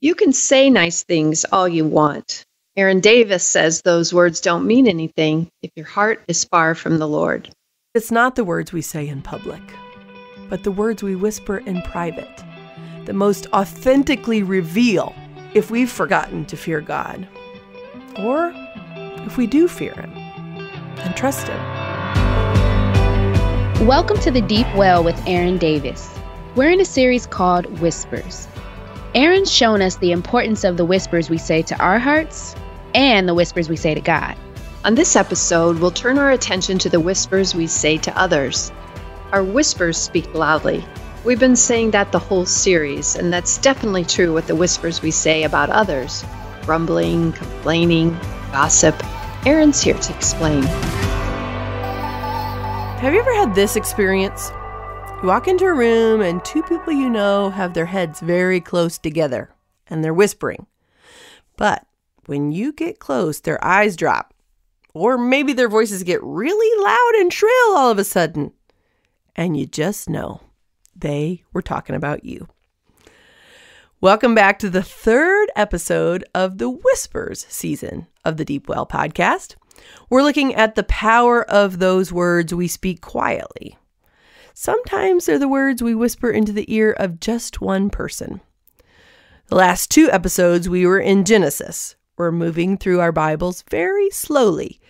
You can say nice things all you want. Erin Davis says those words don't mean anything if your heart is far from the Lord. It's not the words we say in public, but the words we whisper in private that most authentically reveal if we've forgotten to fear God or if we do fear Him and trust Him. Welcome to the Deep Well with Erin Davis. We're in a series called Whispers. Erin's shown us the importance of the whispers we say to our hearts and the whispers we say to God. On this episode, we'll turn our attention to the whispers we say to others. Our whispers speak loudly. We've been saying that the whole series, and that's definitely true with the whispers we say about others grumbling, complaining, gossip. Erin's here to explain. Have you ever had this experience? You walk into a room and two people you know have their heads very close together and they're whispering. But when you get close, their eyes drop. Or maybe their voices get really loud and shrill all of a sudden. And you just know they were talking about you. Welcome back to the third episode of the Whispers season of the Deep Well podcast. We're looking at the power of those words we speak quietly Sometimes they're the words we whisper into the ear of just one person. The last two episodes, we were in Genesis. We're moving through our Bibles very slowly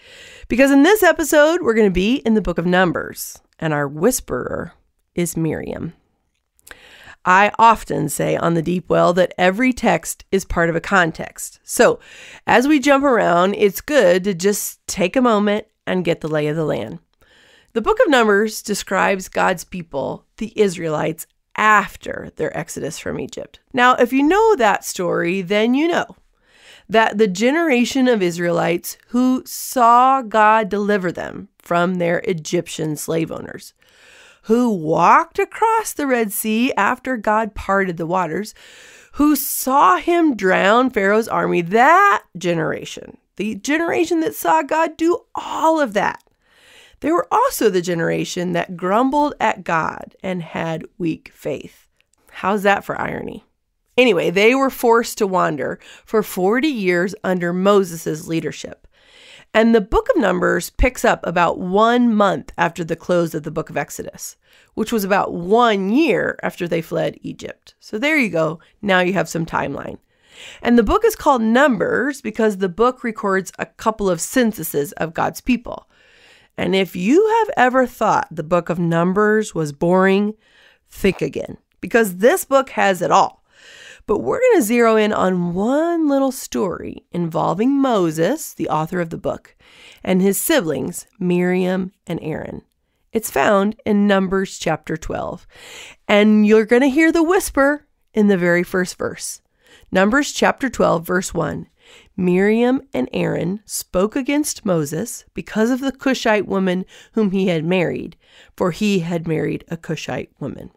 because in this episode, we're going to be in the book of Numbers, and our whisperer is Miriam. I often say on the Deep Well that every text is part of a context. So, as we jump around, it's good to just take a moment and get the lay of the land. The book of Numbers describes God's people, the Israelites, after their exodus from Egypt. Now, if you know that story, then you know that the generation of Israelites who saw God deliver them from their Egyptian slave owners, who walked across the Red Sea after God parted the waters, who saw him drown Pharaoh's army, that generation, the generation that saw God do all of that, they were also the generation that grumbled at God and had weak faith. How's that for irony? Anyway, they were forced to wander for 40 years under Moses' leadership. And the book of Numbers picks up about one month after the close of the book of Exodus, which was about one year after they fled Egypt. So there you go. Now you have some timeline. And the book is called Numbers because the book records a couple of censuses of God's people. And if you have ever thought the book of Numbers was boring, think again, because this book has it all. But we're going to zero in on one little story involving Moses, the author of the book, and his siblings, Miriam and Aaron. It's found in Numbers chapter 12. And you're going to hear the whisper in the very first verse. Numbers chapter 12, verse 1. Miriam and Aaron spoke against Moses because of the Cushite woman whom he had married, for he had married a Cushite woman.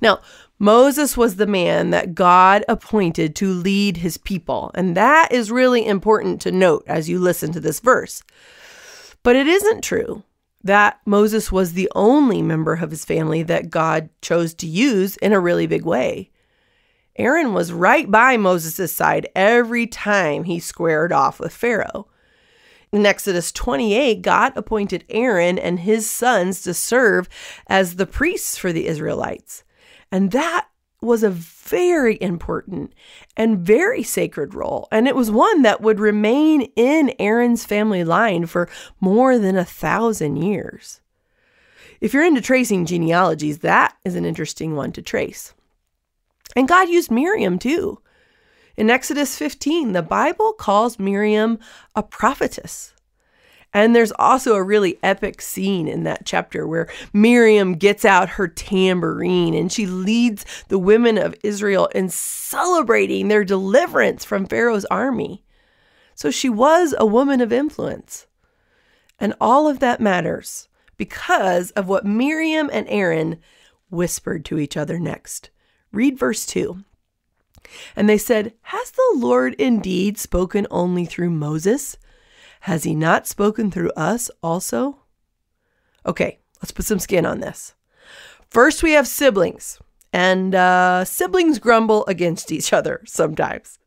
Now, Moses was the man that God appointed to lead his people, and that is really important to note as you listen to this verse. But it isn't true that Moses was the only member of his family that God chose to use in a really big way. Aaron was right by Moses' side every time he squared off with Pharaoh. In Exodus 28, God appointed Aaron and his sons to serve as the priests for the Israelites. And that was a very important and very sacred role. And it was one that would remain in Aaron's family line for more than a thousand years. If you're into tracing genealogies, that is an interesting one to trace. And God used Miriam too. In Exodus 15, the Bible calls Miriam a prophetess. And there's also a really epic scene in that chapter where Miriam gets out her tambourine and she leads the women of Israel in celebrating their deliverance from Pharaoh's army. So she was a woman of influence. And all of that matters because of what Miriam and Aaron whispered to each other next. Read verse 2. And they said, Has the Lord indeed spoken only through Moses? Has he not spoken through us also? Okay, let's put some skin on this. First, we have siblings. and uh, siblings grumble against each other sometimes.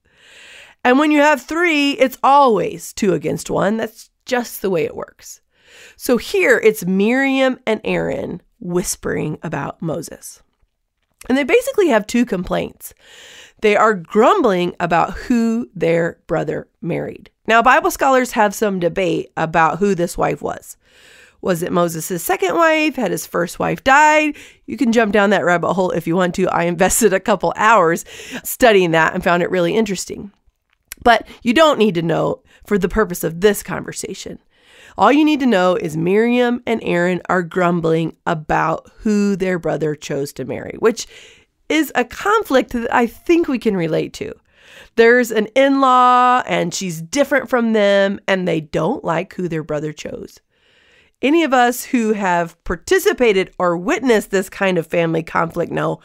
And when you have three, it's always two against one. That's just the way it works. So here it's Miriam and Aaron whispering about Moses. And they basically have two complaints. They are grumbling about who their brother married. Now, Bible scholars have some debate about who this wife was. Was it Moses' second wife? Had his first wife died? You can jump down that rabbit hole if you want to. I invested a couple hours studying that and found it really interesting. But you don't need to know for the purpose of this conversation. All you need to know is Miriam and Aaron are grumbling about who their brother chose to marry, which is a conflict that I think we can relate to. There's an in law, and she's different from them, and they don't like who their brother chose. Any of us who have participated or witnessed this kind of family conflict know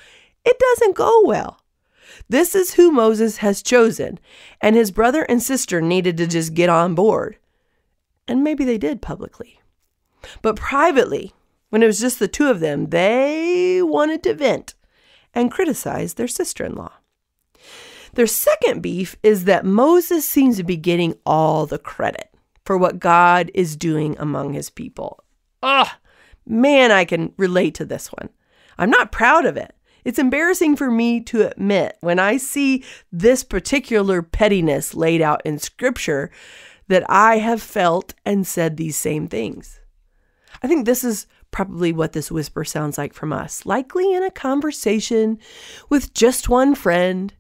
it doesn't go well. This is who Moses has chosen, and his brother and sister needed to just get on board. And maybe they did publicly. But privately, when it was just the two of them, they wanted to vent and criticize their sister in law. Their second beef is that Moses seems to be getting all the credit for what God is doing among his people. Ugh, man, I can relate to this one. I'm not proud of it. It's embarrassing for me to admit when I see this particular pettiness laid out in scripture that I have felt and said these same things. I think this is probably what this whisper sounds like from us, likely in a conversation with just one friend.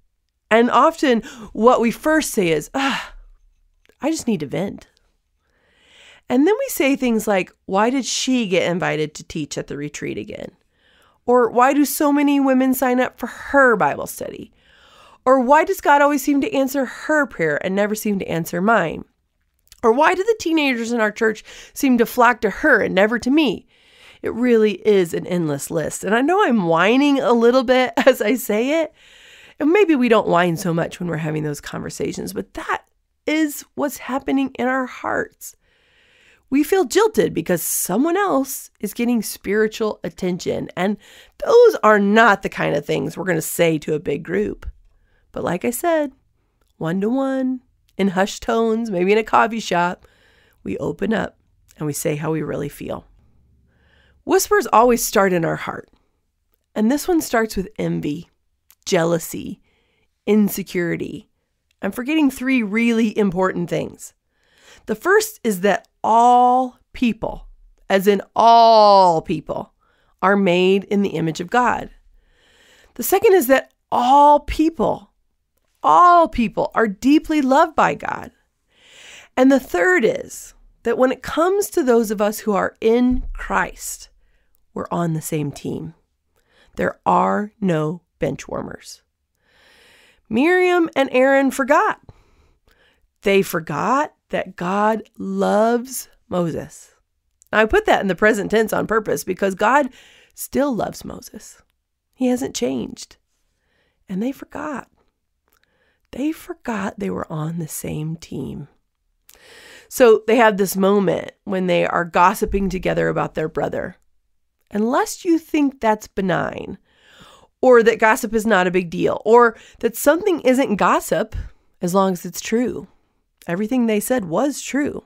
And often what we first say is, ah, I just need to vent. And then we say things like, why did she get invited to teach at the retreat again? Or why do so many women sign up for her Bible study? Or why does God always seem to answer her prayer and never seem to answer mine? Or why do the teenagers in our church seem to flock to her and never to me? It really is an endless list. And I know I'm whining a little bit as I say it. And maybe we don't whine so much when we're having those conversations, but that is what's happening in our hearts. We feel jilted because someone else is getting spiritual attention. And those are not the kind of things we're going to say to a big group. But like I said, one to one, in hushed tones, maybe in a coffee shop, we open up and we say how we really feel. Whispers always start in our heart. And this one starts with envy, jealousy, insecurity. I'm forgetting three really important things. The first is that all people, as in all people, are made in the image of God. The second is that all people, all people are deeply loved by God. And the third is that when it comes to those of us who are in Christ, we're on the same team. There are no bench warmers. Miriam and Aaron forgot. They forgot that God loves Moses. Now, I put that in the present tense on purpose because God still loves Moses. He hasn't changed. And they forgot. They forgot they were on the same team. So they have this moment when they are gossiping together about their brother unless you think that's benign, or that gossip is not a big deal, or that something isn't gossip as long as it's true. Everything they said was true.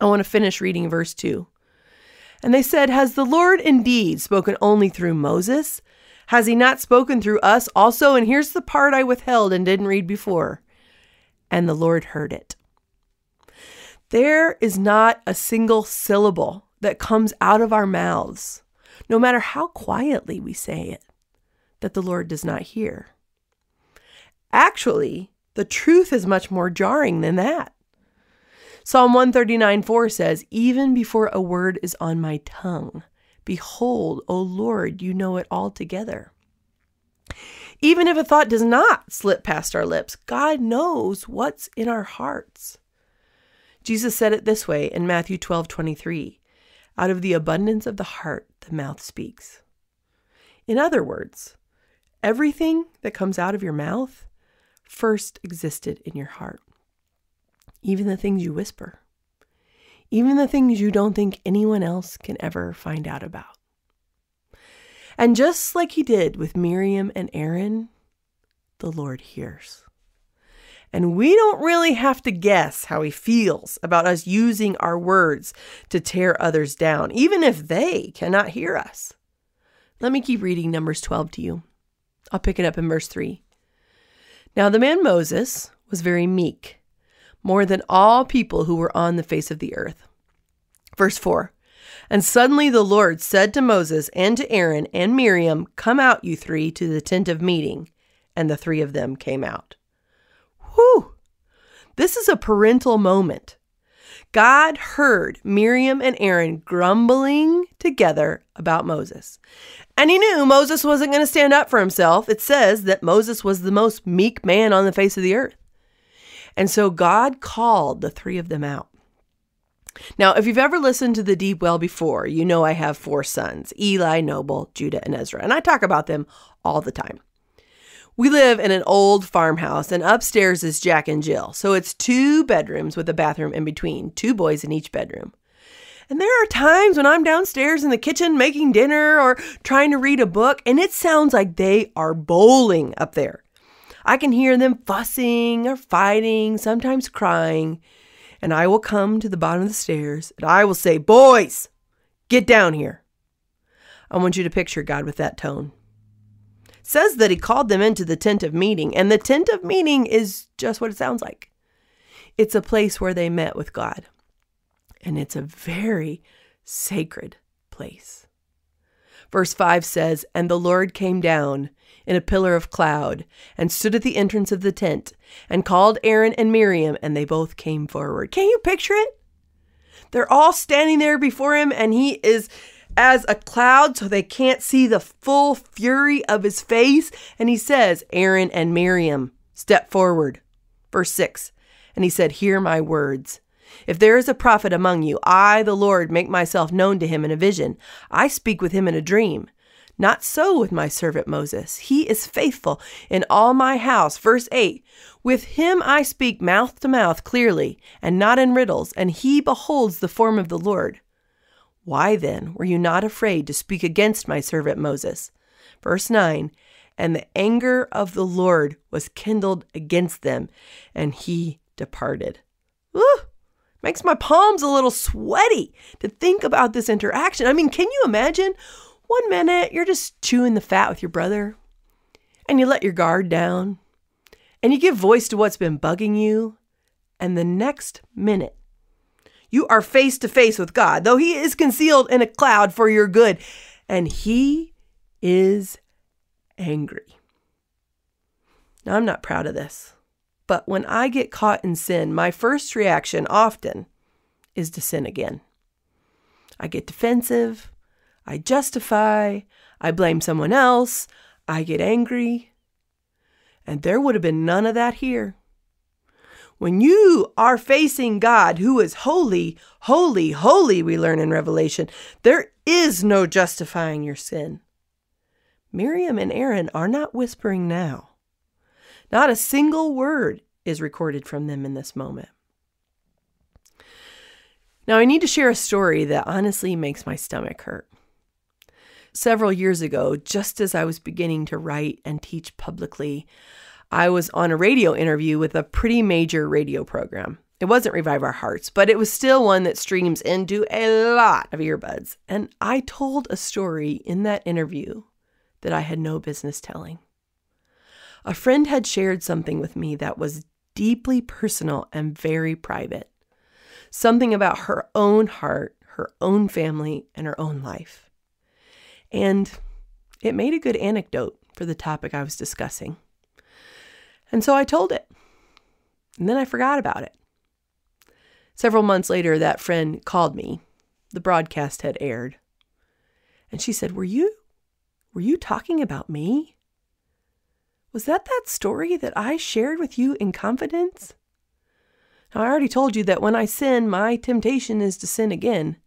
I want to finish reading verse 2. And they said, Has the Lord indeed spoken only through Moses? Has he not spoken through us also? And here's the part I withheld and didn't read before. And the Lord heard it. There is not a single syllable that comes out of our mouths, no matter how quietly we say it, that the Lord does not hear. Actually, the truth is much more jarring than that. Psalm 139 4 says, Even before a word is on my tongue, behold, O Lord, you know it altogether. Even if a thought does not slip past our lips, God knows what's in our hearts. Jesus said it this way in Matthew 12 23 out of the abundance of the heart, the mouth speaks. In other words, everything that comes out of your mouth first existed in your heart. Even the things you whisper, even the things you don't think anyone else can ever find out about. And just like he did with Miriam and Aaron, the Lord hears. And we don't really have to guess how he feels about us using our words to tear others down, even if they cannot hear us. Let me keep reading Numbers 12 to you. I'll pick it up in verse 3. Now the man Moses was very meek, more than all people who were on the face of the earth. Verse 4 And suddenly the Lord said to Moses and to Aaron and Miriam, Come out, you three, to the tent of meeting. And the three of them came out. Whew! This is a parental moment. God heard Miriam and Aaron grumbling together about Moses. And he knew Moses wasn't going to stand up for himself. It says that Moses was the most meek man on the face of the earth. And so God called the three of them out. Now, if you've ever listened to the Deep Well before, you know I have four sons Eli, Noble, Judah, and Ezra. And I talk about them all the time. We live in an old farmhouse, and upstairs is Jack and Jill. So it's two bedrooms with a bathroom in between, two boys in each bedroom. And there are times when I'm downstairs in the kitchen making dinner or trying to read a book, and it sounds like they are bowling up there. I can hear them fussing or fighting, sometimes crying, and I will come to the bottom of the stairs and I will say, Boys, get down here. I want you to picture God with that tone says that he called them into the tent of meeting, and the tent of meeting is just what it sounds like. It's a place where they met with God, and it's a very sacred place. Verse 5 says, And the Lord came down in a pillar of cloud and stood at the entrance of the tent and called Aaron and Miriam, and they both came forward. Can you picture it? They're all standing there before him, and he is as a cloud so they can't see the full fury of his face. And he says, Aaron and Miriam, step forward. Verse 6 And he said, Hear my words. If there is a prophet among you, I, the Lord, make myself known to him in a vision. I speak with him in a dream. Not so with my servant Moses. He is faithful in all my house. Verse 8 With him I speak mouth to mouth clearly, and not in riddles, and he beholds the form of the Lord. Why then were you not afraid to speak against my servant Moses? Verse 9 And the anger of the Lord was kindled against them, and he departed. Ooh, makes my palms a little sweaty to think about this interaction. I mean, can you imagine? One minute you're just chewing the fat with your brother, and you let your guard down, and you give voice to what's been bugging you, and the next minute you are face to face with God, though He is concealed in a cloud for your good, and He is angry. Now, I'm not proud of this, but when I get caught in sin, my first reaction often is to sin again. I get defensive, I justify, I blame someone else, I get angry. And there would have been none of that here. When you are facing God, who is holy, holy, holy, we learn in Revelation, there is no justifying your sin. Miriam and Aaron are not whispering now. Not a single word is recorded from them in this moment. Now, I need to share a story that honestly makes my stomach hurt. Several years ago, just as I was beginning to write and teach publicly, I was on a radio interview with a pretty major radio program. It wasn't Revive Our Hearts, but it was still one that streams into a lot of earbuds. And I told a story in that interview that I had no business telling. A friend had shared something with me that was deeply personal and very private. Something about her own heart, her own family, and her own life. And it made a good anecdote for the topic I was discussing. And so I told it. And then I forgot about it. Several months later, that friend called me. The broadcast had aired. And she said, Were you were you talking about me? Was that that story that I shared with you in confidence? Now, I already told you that when I sin, my temptation is to sin again.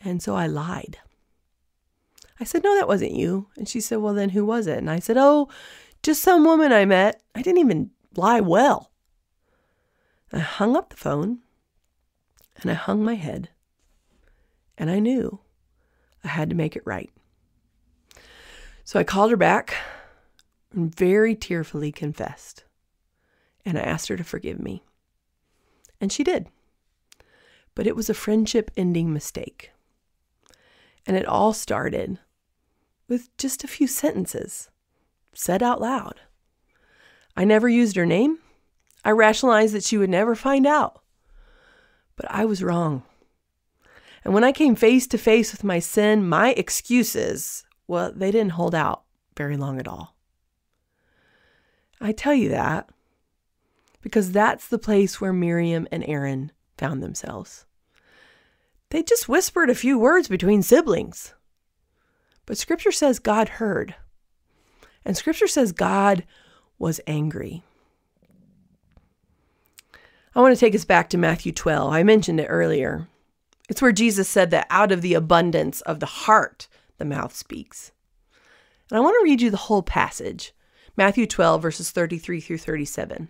And so I lied. I said, No, that wasn't you. And she said, Well, then who was it? And I said, Oh, just some woman I met. I didn't even lie well. I hung up the phone and I hung my head. And I knew I had to make it right. So I called her back and very tearfully confessed. And I asked her to forgive me. And she did. But it was a friendship ending mistake. And it all started with just a few sentences said out loud. I never used her name. I rationalized that she would never find out. But I was wrong. And when I came face to face with my sin, my excuses, well, they didn't hold out very long at all. I tell you that because that's the place where Miriam and Aaron found themselves. They just whispered a few words between siblings. But Scripture says God heard. And Scripture says God was angry. I want to take us back to Matthew 12. I mentioned it earlier. It's where Jesus said that out of the abundance of the heart, the mouth speaks. And I want to read you the whole passage Matthew 12, verses 33 through 37.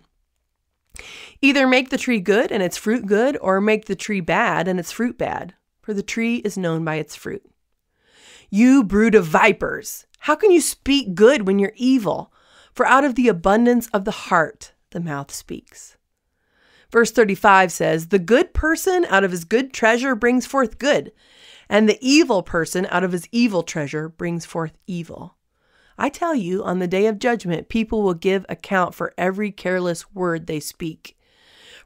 Either make the tree good and its fruit good, or make the tree bad and its fruit bad, for the tree is known by its fruit. You brood of vipers, how can you speak good when you're evil? For out of the abundance of the heart, the mouth speaks. Verse 35 says, The good person out of his good treasure brings forth good, and the evil person out of his evil treasure brings forth evil. I tell you, on the day of judgment, people will give account for every careless word they speak.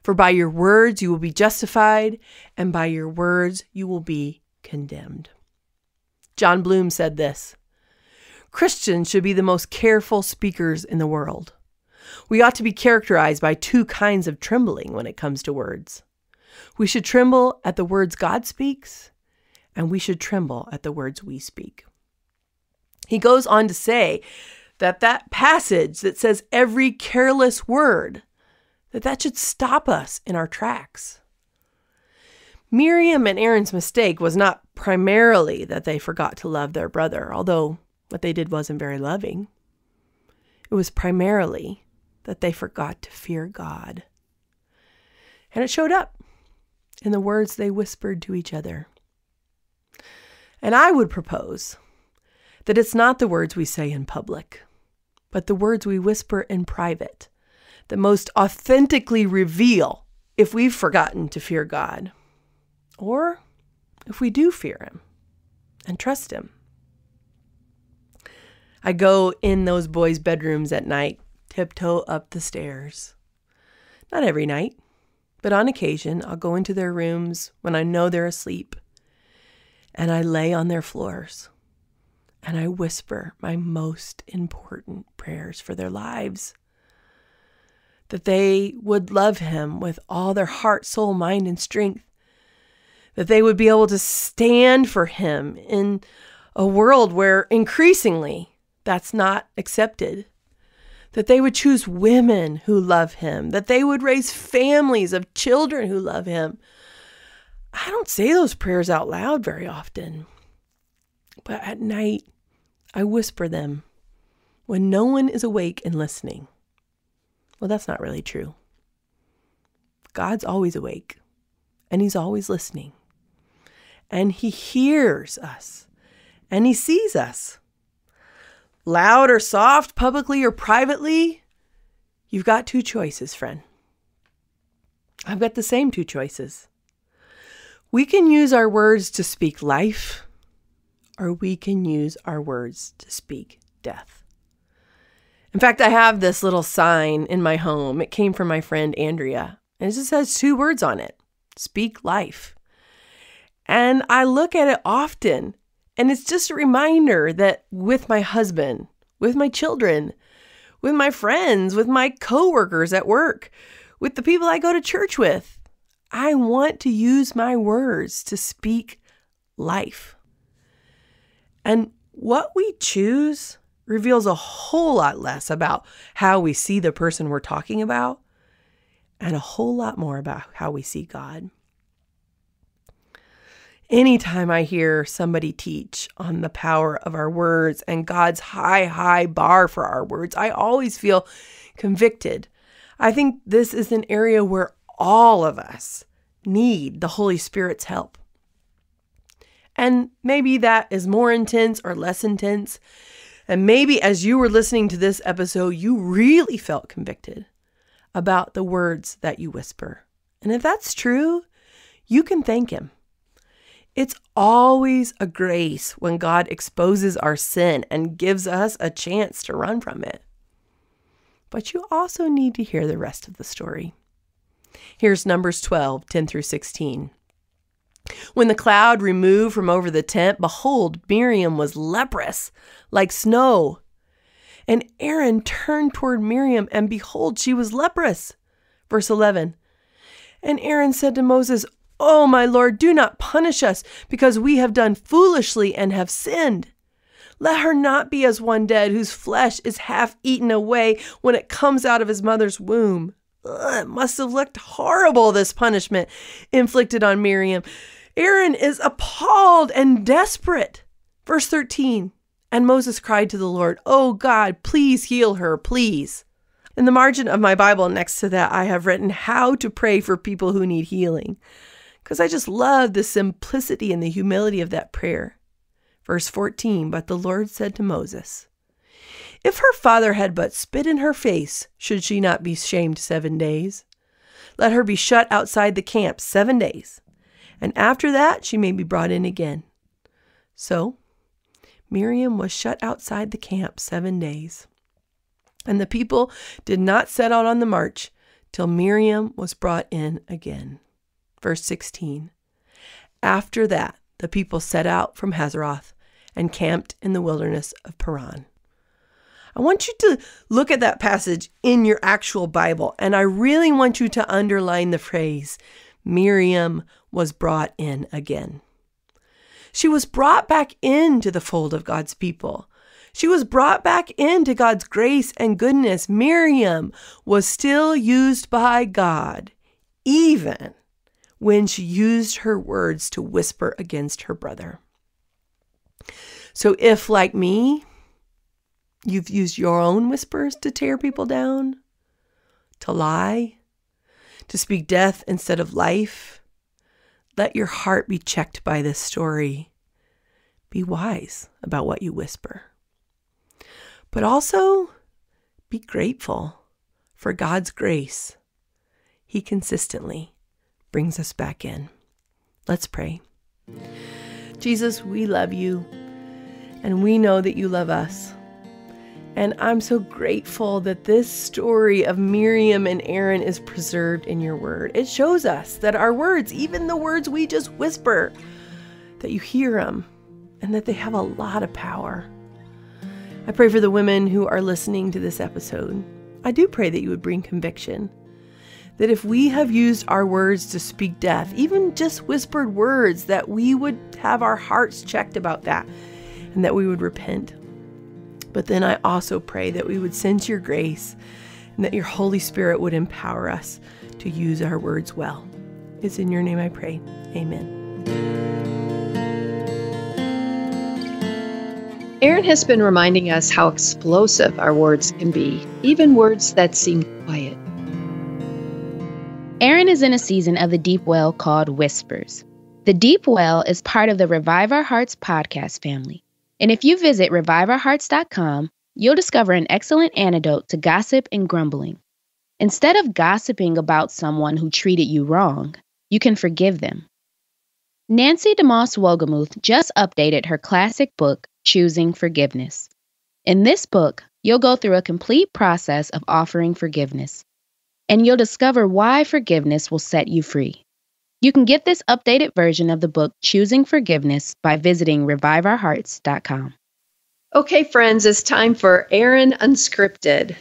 For by your words you will be justified, and by your words you will be condemned. Jon Bloom said this Christians should be the most careful speakers in the world. We ought to be characterized by two kinds of trembling when it comes to words. We should tremble at the words God speaks, and we should tremble at the words we speak. He goes on to say that that passage that says every careless word, that that should stop us in our tracks. Miriam and Aaron's mistake was not primarily that they forgot to love their brother, although what they did wasn't very loving. It was primarily that they forgot to fear God. And it showed up in the words they whispered to each other. And I would propose that it's not the words we say in public, but the words we whisper in private that most authentically reveal if we've forgotten to fear God or if we do fear Him and trust Him. I go in those boys' bedrooms at night, tiptoe up the stairs. Not every night, but on occasion, I'll go into their rooms when I know they're asleep, and I lay on their floors and I whisper my most important prayers for their lives. That they would love him with all their heart, soul, mind, and strength. That they would be able to stand for him in a world where increasingly that's not accepted. That they would choose women who love him. That they would raise families of children who love him. I don't say those prayers out loud very often. But at night, I whisper them when no one is awake and listening. Well, that's not really true. God's always awake and He's always listening. And He hears us and He sees us. Loud or soft, publicly or privately, you've got two choices, friend. I've got the same two choices. We can use our words to speak life or we can use our words to speak death. In fact, I have this little sign in my home. It came from my friend Andrea, and it just has two words on it speak life. And I look at it often, and it's just a reminder that with my husband, with my children, with my friends, with my coworkers at work, with the people I go to church with, I want to use my words to speak life. And what we choose reveals a whole lot less about how we see the person we're talking about and a whole lot more about how we see God. Anytime I hear somebody teach on the power of our words and God's high, high bar for our words, I always feel convicted. I think this is an area where all of us need the Holy Spirit's help. And maybe that is more intense or less intense. And maybe as you were listening to this episode, you really felt convicted about the words that you whisper. And if that's true, you can thank Him. It's always a grace when God exposes our sin and gives us a chance to run from it. But you also need to hear the rest of the story. Here's Numbers 12 10 through 16. When the cloud removed from over the tent, behold, Miriam was leprous, like snow. And Aaron turned toward Miriam, and behold, she was leprous. Verse 11. And Aaron said to Moses, Oh, my Lord, do not punish us, because we have done foolishly and have sinned. Let her not be as one dead whose flesh is half eaten away when it comes out of his mother's womb. It must have looked horrible, this punishment inflicted on Miriam. Aaron is appalled and desperate. Verse 13 And Moses cried to the Lord, Oh God, please heal her, please. In the margin of my Bible next to that, I have written how to pray for people who need healing because I just love the simplicity and the humility of that prayer. Verse 14 But the Lord said to Moses, If her father had but spit in her face, should she not be shamed seven days? Let her be shut outside the camp seven days, and after that she may be brought in again. So Miriam was shut outside the camp seven days. And the people did not set out on the march till Miriam was brought in again verse 16. After that, the people set out from Hazeroth and camped in the wilderness of Paran. I want you to look at that passage in your actual Bible, and I really want you to underline the phrase Miriam was brought in again. She was brought back into the fold of God's people. She was brought back into God's grace and goodness. Miriam was still used by God, even when she used her words to whisper against her brother. So, if, like me, you've used your own whispers to tear people down, to lie, to speak death instead of life, let your heart be checked by this story. Be wise about what you whisper. But also be grateful for God's grace. He consistently brings us back in. Let's pray. Jesus, we love you, and we know that you love us. And I'm so grateful that this story of Miriam and Aaron is preserved in your word. It shows us that our words, even the words we just whisper, that you hear them and that they have a lot of power. I pray for the women who are listening to this episode. I do pray that you would bring conviction that if we have used our words to speak death, even just whispered words, that we would have our hearts checked about that and that we would repent. But then I also pray that we would sense your grace and that your Holy Spirit would empower us to use our words well. It's in your name I pray. Amen. Erin has been reminding us how explosive our words can be, even words that seem quiet. Erin is in a season of the Deep Well called Whispers. The Deep Well is part of the Revive Our Hearts podcast family. And if you visit reviveourhearts.com, you'll discover an excellent antidote to gossip and grumbling. Instead of gossiping about someone who treated you wrong, you can forgive them. Nancy DeMoss Wolgemuth just updated her classic book, Choosing Forgiveness. In this book, you'll go through a complete process of offering forgiveness and you'll discover why forgiveness will set you free. You can get this updated version of the book Choosing Forgiveness by visiting reviveourhearts.com. Okay, friends, it's time for Erin Unscripted.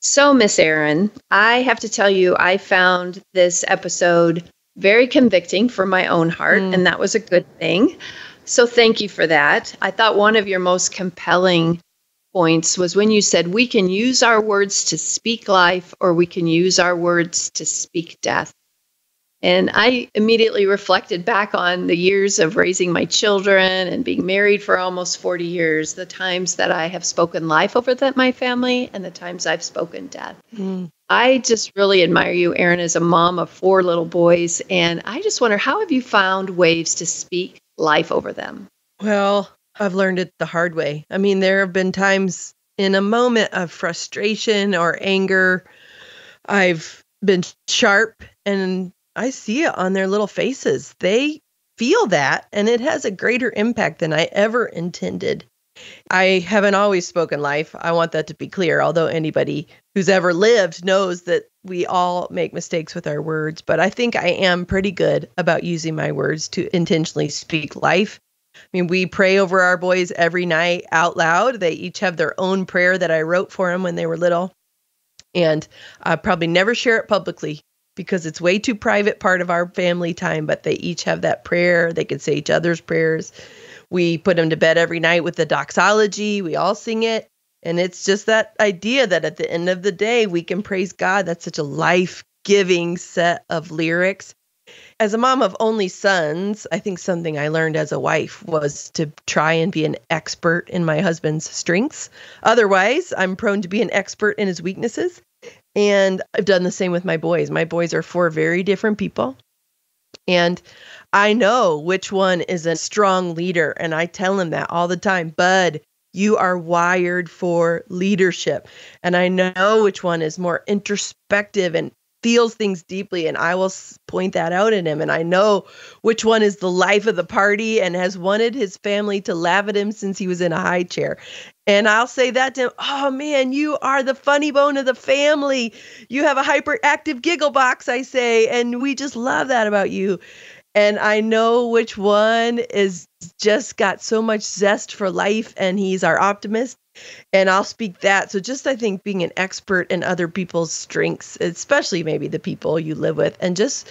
So, Miss Erin, I have to tell you, I found this episode very convicting for my own heart, mm. and that was a good thing. So, thank you for that. I thought one of your most compelling points was when you said we can use our words to speak life or we can use our words to speak death. And I immediately reflected back on the years of raising my children and being married for almost 40 years, the times that I have spoken life over that my family and the times I've spoken death. Mm. I just really admire you, Erin, as a mom of four little boys. And I just wonder how have you found ways to speak life over them? Well, I've learned it the hard way. I mean, there have been times in a moment of frustration or anger, I've been sharp and I see it on their little faces. They feel that and it has a greater impact than I ever intended. I haven't always spoken life. I want that to be clear, although anybody who's ever lived knows that we all make mistakes with our words. But I think I am pretty good about using my words to intentionally speak life. I mean, we pray over our boys every night out loud. They each have their own prayer that I wrote for them when they were little. And I probably never share it publicly because it's way too private part of our family time, but they each have that prayer. They can say each other's prayers. We put them to bed every night with the doxology. We all sing it. And it's just that idea that at the end of the day, we can praise God. That's such a life giving set of lyrics. As a mom of only sons, I think something I learned as a wife was to try and be an expert in my husband's strengths. Otherwise, I'm prone to be an expert in his weaknesses. And I've done the same with my boys. My boys are four very different people. And I know which one is a strong leader. And I tell him that all the time. Bud, you are wired for leadership. And I know which one is more introspective and feels things deeply. And I will point that out in him. And I know which one is the life of the party and has wanted his family to laugh at him since he was in a high chair. And I'll say that to him, oh man, you are the funny bone of the family. You have a hyperactive giggle box, I say, and we just love that about you and I know which one is just got so much zest for life and he's our optimist and I'll speak that. So just I think being an expert in other people's strengths, especially maybe the people you live with and just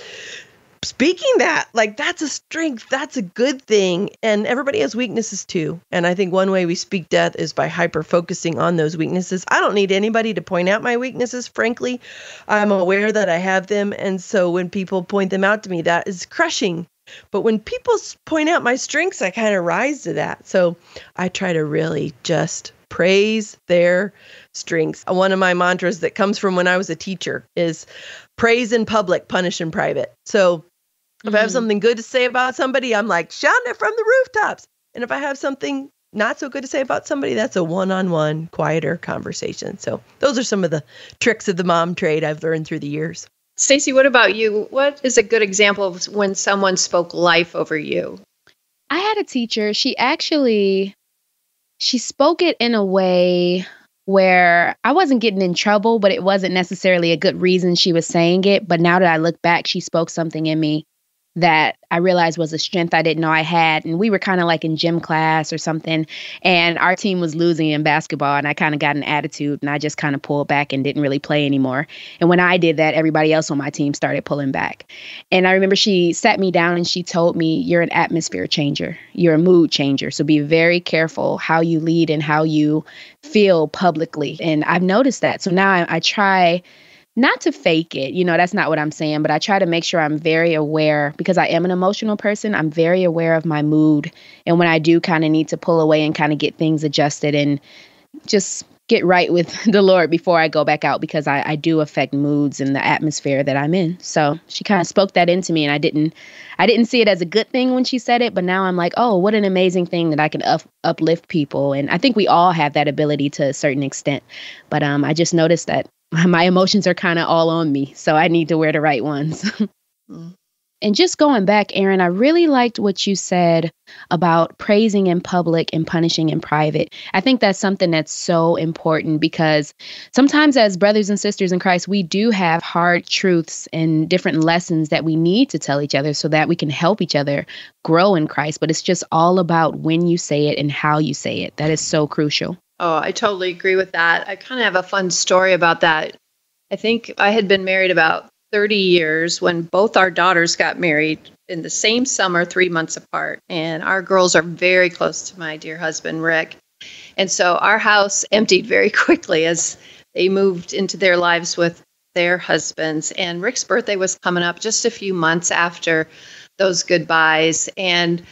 speaking that like that's a strength that's a good thing and everybody has weaknesses too. And i think one way we speak death is by hyper focusing on those weaknesses. I don't need anybody to point out my weaknesses frankly. I'm aware that i have them and so when people point them out to me that is crushing. But when people point out my strengths i kind of rise to that. So i try to really just praise their strengths one of my mantras that comes from when i was a teacher is praise in public punish in private so if I have mm-hmm. something good to say about somebody, I'm like shouting it from the rooftops. And if I have something not so good to say about somebody, that's a one on one, quieter conversation. So those are some of the tricks of the mom trade I've learned through the years. Stacy, what about you? What is a good example of when someone spoke life over you? I had a teacher, she actually she spoke it in a way where I wasn't getting in trouble, but it wasn't necessarily a good reason she was saying it. But now that I look back, she spoke something in me that I realized was a strength I didn't know I had. And we were kind of like in gym class or something. And our team was losing in basketball. And I kind of got an attitude and I just kind of pulled back and didn't really play anymore. And when I did that, everybody else on my team started pulling back. And I remember she sat me down and she told me, You're an atmosphere changer, you're a mood changer. So be very careful how you lead and how you feel publicly. And I've noticed that. So now I, I try not to fake it, you know, that's not what I'm saying, but I try to make sure I'm very aware because I am an emotional person. I'm very aware of my mood. And when I do kind of need to pull away and kind of get things adjusted and just get right with the Lord before I go back out because I, I do affect moods and the atmosphere that I'm in. So she kind of spoke that into me and I didn't I didn't see it as a good thing when she said it, but now I'm like, oh, what an amazing thing that I can up, uplift people. And I think we all have that ability to a certain extent. But um, I just noticed that my emotions are kind of all on me. So I need to wear the right ones. mm. And just going back, Erin, I really liked what you said about praising in public and punishing in private. I think that's something that's so important because sometimes, as brothers and sisters in Christ, we do have hard truths and different lessons that we need to tell each other so that we can help each other grow in Christ. But it's just all about when you say it and how you say it. That is so crucial. Oh, I totally agree with that. I kind of have a fun story about that. I think I had been married about 30 years when both our daughters got married in the same summer, three months apart. And our girls are very close to my dear husband, Rick. And so our house emptied very quickly as they moved into their lives with their husbands. And Rick's birthday was coming up just a few months after those goodbyes. And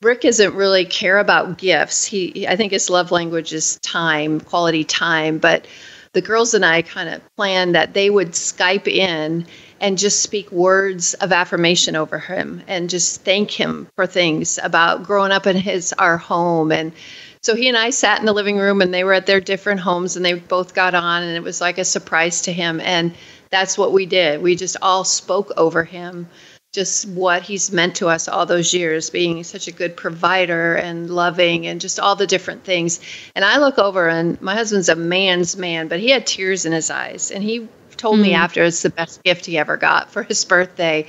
Rick doesn't really care about gifts. He, I think his love language is time, quality time. But the girls and I kind of planned that they would Skype in and just speak words of affirmation over him and just thank him for things about growing up in his our home and so he and I sat in the living room and they were at their different homes and they both got on and it was like a surprise to him and that's what we did. We just all spoke over him just what he's meant to us all those years, being such a good provider and loving and just all the different things. And I look over and my husband's a man's man, but he had tears in his eyes. And he told mm. me after it's the best gift he ever got for his birthday.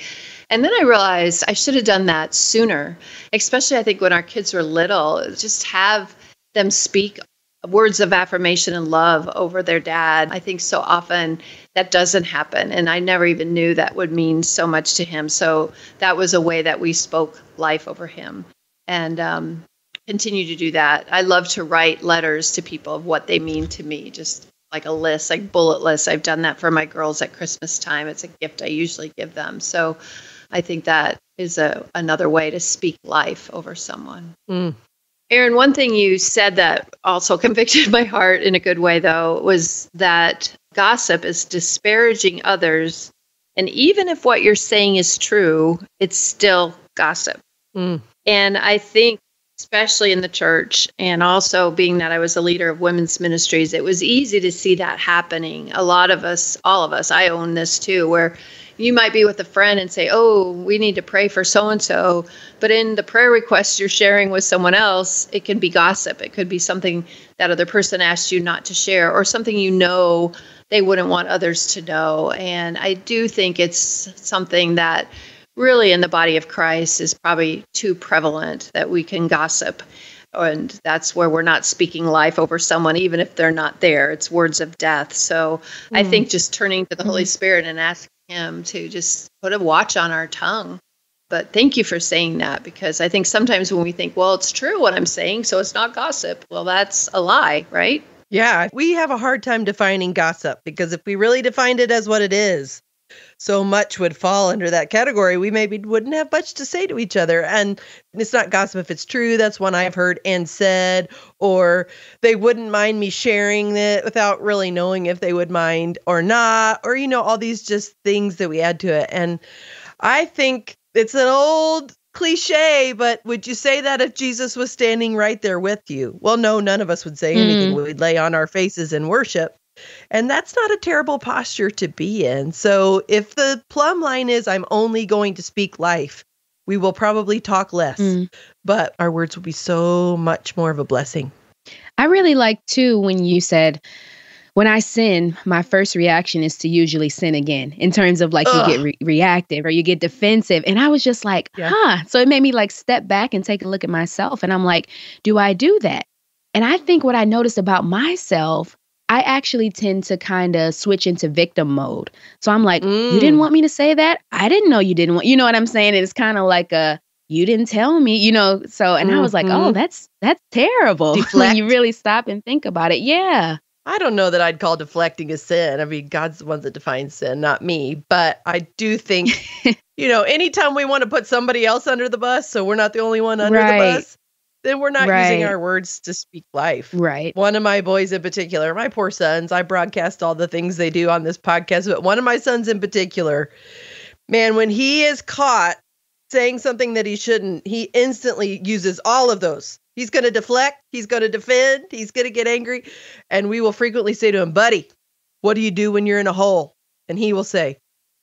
And then I realized I should have done that sooner, especially I think when our kids were little, just have them speak words of affirmation and love over their dad. I think so often that doesn't happen. And I never even knew that would mean so much to him. So that was a way that we spoke life over him and um, continue to do that. I love to write letters to people of what they mean to me, just like a list, like bullet lists. I've done that for my girls at Christmas time. It's a gift I usually give them. So I think that is a another way to speak life over someone. Mm. Erin, one thing you said that also convicted my heart in a good way, though, was that gossip is disparaging others. And even if what you're saying is true, it's still gossip. Mm. And I think, especially in the church, and also being that I was a leader of women's ministries, it was easy to see that happening. A lot of us, all of us, I own this too, where you might be with a friend and say, Oh, we need to pray for so and so. But in the prayer request you're sharing with someone else, it can be gossip. It could be something that other person asked you not to share or something you know they wouldn't want others to know. And I do think it's something that really in the body of Christ is probably too prevalent that we can gossip. And that's where we're not speaking life over someone, even if they're not there. It's words of death. So mm. I think just turning to the Holy mm. Spirit and asking him to just put a watch on our tongue. But thank you for saying that because I think sometimes when we think, well, it's true what I'm saying, so it's not gossip, well, that's a lie, right? Yeah, we have a hard time defining gossip because if we really defined it as what it is, so much would fall under that category. We maybe wouldn't have much to say to each other. And it's not gossip if it's true. That's one I've heard and said, or they wouldn't mind me sharing it without really knowing if they would mind or not, or, you know, all these just things that we add to it. And I think it's an old cliche, but would you say that if Jesus was standing right there with you? Well, no, none of us would say anything. Mm. We'd lay on our faces in worship. And that's not a terrible posture to be in. So if the plumb line is, I'm only going to speak life, we will probably talk less, mm. but our words will be so much more of a blessing. I really like too when you said, when I sin, my first reaction is to usually sin again in terms of like Ugh. you get re- reactive or you get defensive. And I was just like, yeah. huh. So it made me like step back and take a look at myself. And I'm like, do I do that? And I think what I noticed about myself I actually tend to kind of switch into victim mode. So I'm like, mm. you didn't mm. want me to say that? I didn't know you didn't want, you know what I'm saying? It's kind of like a, you didn't tell me, you know. So, and mm-hmm. I was like, oh, mm-hmm. that's that's terrible when you really stop and think about it. Yeah. I don't know that I'd call deflecting a sin. I mean, God's the one that defines sin, not me. But I do think, you know, anytime we want to put somebody else under the bus, so we're not the only one under right. the bus, then we're not right. using our words to speak life. Right. One of my boys in particular, my poor sons, I broadcast all the things they do on this podcast, but one of my sons in particular, man, when he is caught saying something that he shouldn't, he instantly uses all of those. He's going to deflect, he's going to defend, he's going to get angry. And we will frequently say to him, buddy, what do you do when you're in a hole? And he will say,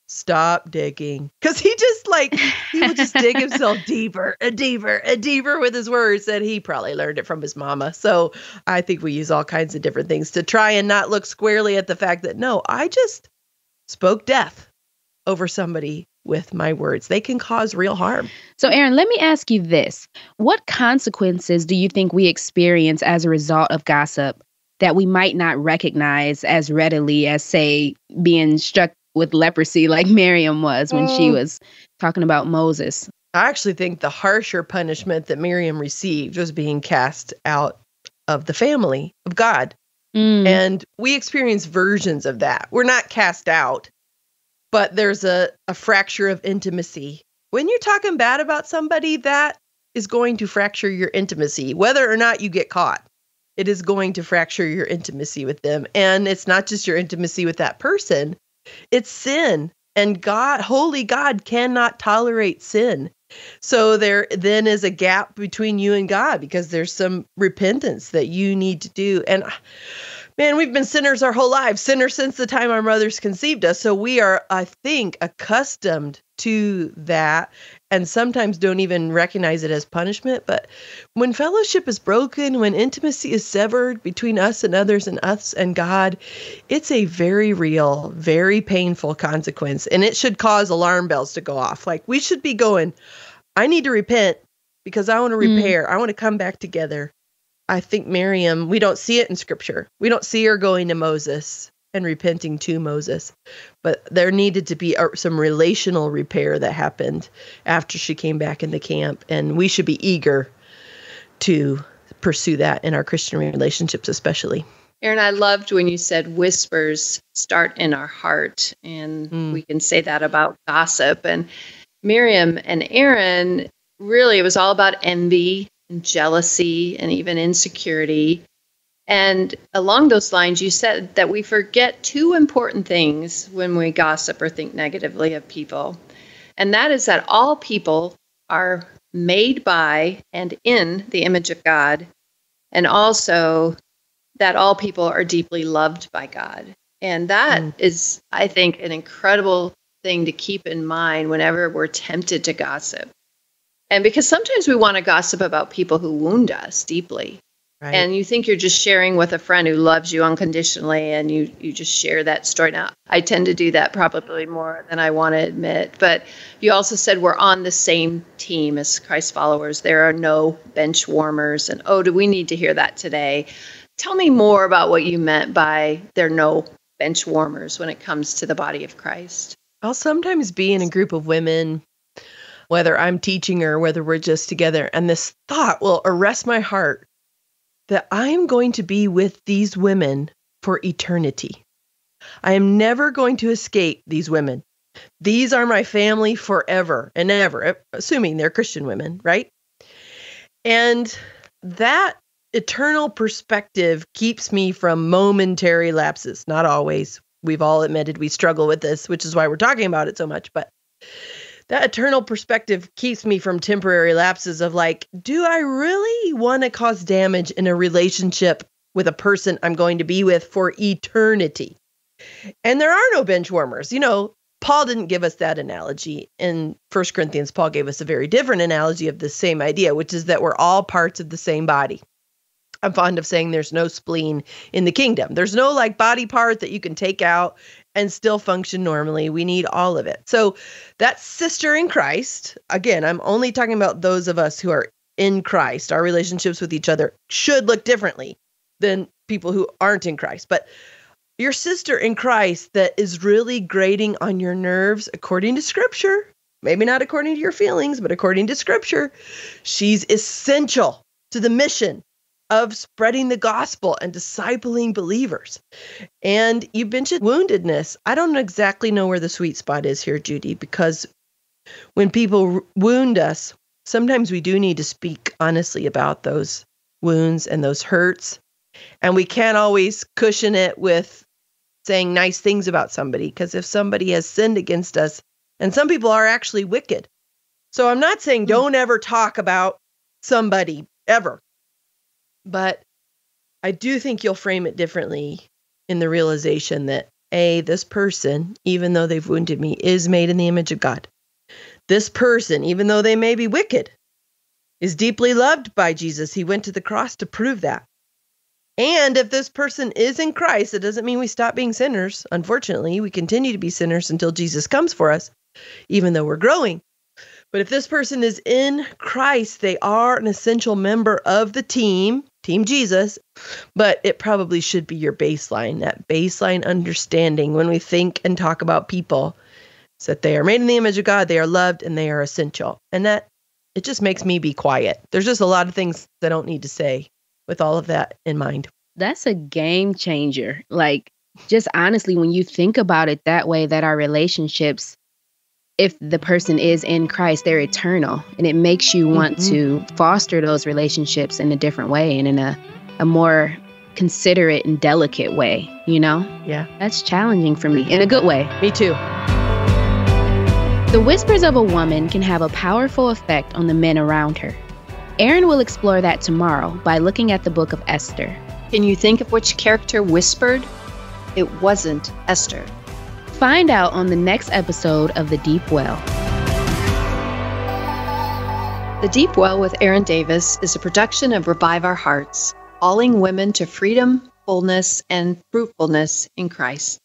stop digging because he just like he will just dig himself deeper and deeper and deeper with his words and he probably learned it from his mama. So i think we use all kinds of different things to try and not look squarely at the fact that no i just spoke death over somebody with my words. They can cause real harm. So erin let me ask you this. What consequences do you think we experience as a result of gossip that we might not recognize as readily as say being struck with leprosy like Miriam was when she mm. was talking about Moses. I actually think the harsher punishment that Miriam received was being cast out of the family of God. Mm. And we experience versions of that. We're not cast out, but there's a, a fracture of intimacy. When you're talking bad about somebody, that is going to fracture your intimacy, whether or not you get caught. It is going to fracture your intimacy with them. And it's not just your intimacy with that person, it's sin. And God, holy God, cannot tolerate sin. So there then is a gap between you and God because there's some repentance that you need to do. And man, we've been sinners our whole lives, sinners since the time our mothers conceived us. So we are, I think, accustomed to that and sometimes don't even recognize it as punishment. But when fellowship is broken, when intimacy is severed between us and others and us and God, it's a very real, very painful consequence. And it should cause alarm bells to go off. Like we should be going, I need to repent because I want to mm. repair. Mm. I want to come back together. I think Miriam, we don't see it in scripture. We don't see her going to Moses and repenting to Moses. But there needed to be some relational repair that happened after she came back in the camp. And we should be eager to pursue that in our Christian relationships, especially. Erin, I loved when you said whispers start in our heart. And mm. we can say that about gossip. And Miriam and Aaron, really, it was all about envy and jealousy and even insecurity. And along those lines, you said that we forget two important things when we gossip or think negatively of people. And that is that all people are made by and in the image of God, and also that all people are deeply loved by God. And that mm. is, I think, an incredible thing to keep in mind whenever we're tempted to gossip. And because sometimes we want to gossip about people who wound us deeply. Right. And you think you're just sharing with a friend who loves you unconditionally and you, you just share that story. Now, I tend to do that probably more than I want to admit. But you also said we're on the same team as Christ followers. There are no bench warmers. And oh, do we need to hear that today? Tell me more about what you meant by there are no bench warmers when it comes to the body of Christ. I'll sometimes be in a group of women, whether I'm teaching or whether we're just together, and this thought will arrest my heart that I am going to be with these women for eternity. I am never going to escape these women. These are my family forever and ever, uh, assuming they're Christian women, right? And that eternal perspective keeps me from momentary lapses. Not always. We've all admitted we struggle with this, which is why we're talking about it so much. But that eternal perspective keeps me from temporary lapses of like, do I really want to cause damage in a relationship with a person I'm going to be with for eternity? And there are no bench warmers. You know, Paul didn't give us that analogy. In First Corinthians, Paul gave us a very different analogy of the same idea, which is that we're all parts of the same body. I'm fond of saying there's no spleen in the kingdom. There's no like body part that you can take out and still function normally. We need all of it. So that sister in Christ, again, I'm only talking about those of us who are in Christ. Our relationships with each other should look differently than people who aren't in Christ. But your sister in Christ that is really grating on your nerves according to scripture, maybe not according to your feelings, but according to scripture, she's essential to the mission of spreading the gospel and discipling believers. And you mentioned woundedness. I don't exactly know where the sweet spot is here, Judy, because when people wound us, sometimes we do need to speak honestly about those wounds and those hurts. And we can't always cushion it with saying nice things about somebody, because if somebody has sinned against us, and some people are actually wicked. So I'm not saying hmm. don't ever talk about somebody ever but I do think you'll frame it differently in the realization that A, this person, even though they've wounded me, is made in the image of God. This person, even though they may be wicked, is deeply loved by Jesus. He went to the cross to prove that. And if this person is in Christ, it doesn't mean we stop being sinners. Unfortunately, we continue to be sinners until Jesus comes for us, even though we're growing. But if this person is in Christ, they are an essential member of the team Team Jesus, but it probably should be your baseline, that baseline understanding when we think and talk about people is that they are made in the image of God, they are loved, and they are essential. And that it just makes me be quiet. There's just a lot of things I don't need to say with all of that in mind. That's a game changer. Like, just honestly, when you think about it that way, that our relationships if the person is in Christ, they're eternal. And it makes you want mm-hmm. to foster those relationships in a different way and in a, a more considerate and delicate way, you know? Yeah. That's challenging for me in a good way. Me too. The whispers of a woman can have a powerful effect on the men around her. Erin will explore that tomorrow by looking at the book of Esther. Can you think of which character whispered? It wasn't Esther. Find out on the next episode of The Deep Well. The Deep Well with Erin Davis is a production of Revive Our Hearts, calling women to freedom, fullness, and fruitfulness in Christ.